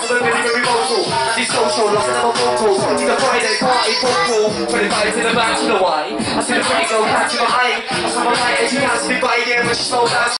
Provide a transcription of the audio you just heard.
shots, I'm very, very vocal. She's social, lost another phone call. It's a Friday party football. 25 to the back, you know why? I see the pretty girl catching my eye. I saw my light as she has me by, yeah, but she slow down.